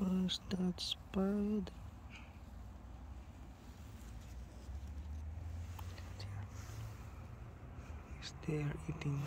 Was that spider. Is there eating